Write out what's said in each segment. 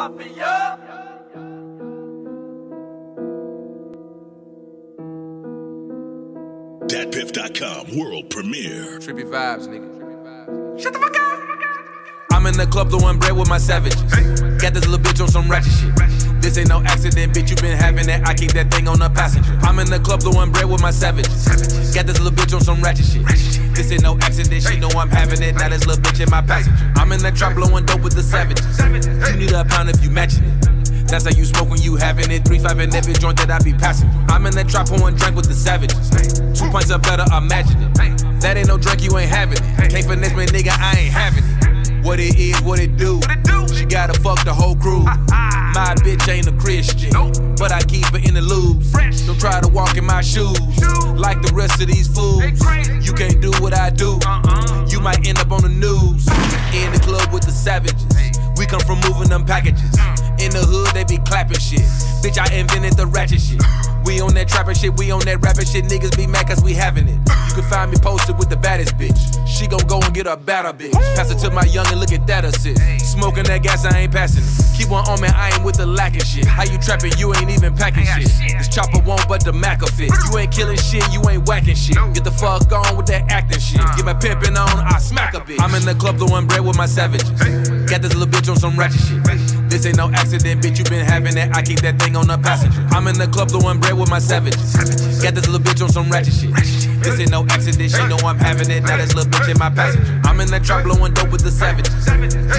Mafia. DatPiff.com world premiere. Trippy vibes, nigga. Shut the fuck up. I'm in the club throwing bread with my savages. Got this little bitch on some ratchet shit. This ain't no accident, bitch. You been having that. I keep that thing on the passenger. I'm in the club blowing bread with my savages. Got this little bitch on some ratchet shit. This ain't no accident. She know I'm having it. Now this little bitch in my passenger. I'm in the trap blowing dope with the savages. You need a pound if you matching it. That's how you smoke when you having it. Three five and every joint that I be passing. I'm in the trap pouring drink with the savages. Two pints of better, imagine it. That ain't no drink, you ain't having it. Can't finesse me, nigga, I ain't having it. What it is, what it do. She gotta fuck the whole crew. My bitch ain't a Christian, but I keep her in the loops. Don't try to walk in my shoes like the rest of these fools. You can't do what I do. You might end up on the news. In the club with the savages. We come from moving them packages. In the hood, they be clapping shit. Bitch, I invented the ratchet shit. We on that trapping shit, we on that rapping shit. Niggas be mad cause we having it. You can find me posted with the baddest bitch. She gon' go and get a better bitch. Pass it to my young and look at that assist. Smoking that gas, I ain't passing it. Keep one on me, I ain't with the lacking shit. How you trapping, you ain't even packing shit. This chopper won't but the Mac will fit. You ain't killing shit, you ain't whacking shit. Get the fuck on with that acting shit. Uh. Get my pimpin' on, I smack a bitch. I'm in the club throwing bread with my savages. Got this little bitch on some ratchet shit. This ain't no accident, bitch. You been having it. I keep that thing on the passenger. I'm in the club throwing bread with my savages. Got this little bitch on some ratchet shit. This ain't no accident. She know I'm having it. Now this little bitch in my passenger. I'm in the trap blowing dope with the savages.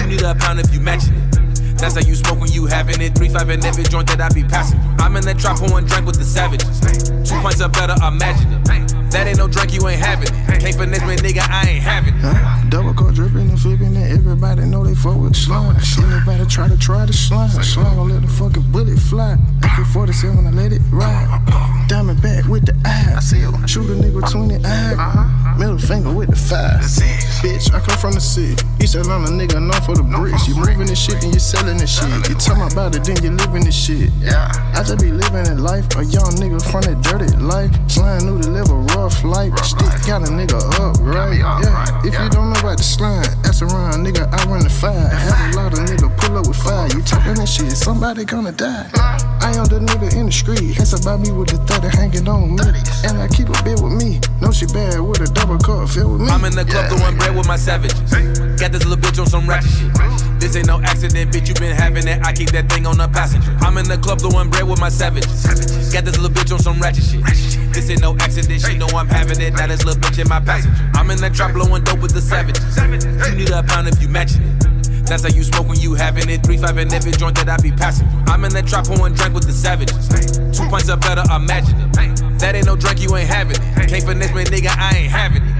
You need a pound if you matching it. That's how you smoke when you having it. Three five in every joint that I be passing. I'm in the trap pouring drink with the savages. Two pints of better, imagine it. That ain't no drink, you ain't having it. Can't finesse me, nigga, I ain't having it. Double car dripping and flipping and everybody know they fuck with slime. Anybody try to try to slime, slime gon' let the fucking bullet fly. AK-47 I let it ride. Diamond back with the eye. Shoot a nigga between the eye. Middle finger with the five. Bitch, I come from the city. East Atlanta nigga known for the bricks. You moving this shit, then you selling this shit. You talking about it, then you living this shit. Yeah, I just be living in life. A young nigga from that dirty life. Slime knew to live a rough life. Stick got a nigga up, right? Yeah. If you don't know about the slime, ask around, nigga. I run the fire. Have a lot of nigga pull up with fire. You talking that shit, somebody gonna die. I am the nigga in the street. It's about me with the 30 hanging on me. And I keep a bit with me. No shit bad with a double cup filled with me. I'm in the club throwing bread with my savages. Got this little bitch on some ratchet shit. This ain't no accident, bitch. You been having it. I keep that thing on the passenger. I'm in the club throwing bread with my savages. Got this little bitch on some ratchet shit. This ain't no accident. She know I'm having it. Now this little bitch in my passenger. I'm in the trap blowing dope with the savages. You need a pound if you matching it. That's how you smoke when you having it. Three five and every joint that I be passing. I'm in the trap pouring drink with the savages. Two pints of better, imagine it. That ain't no drink, you ain't having it. Can't finesse me, nigga, I ain't having it.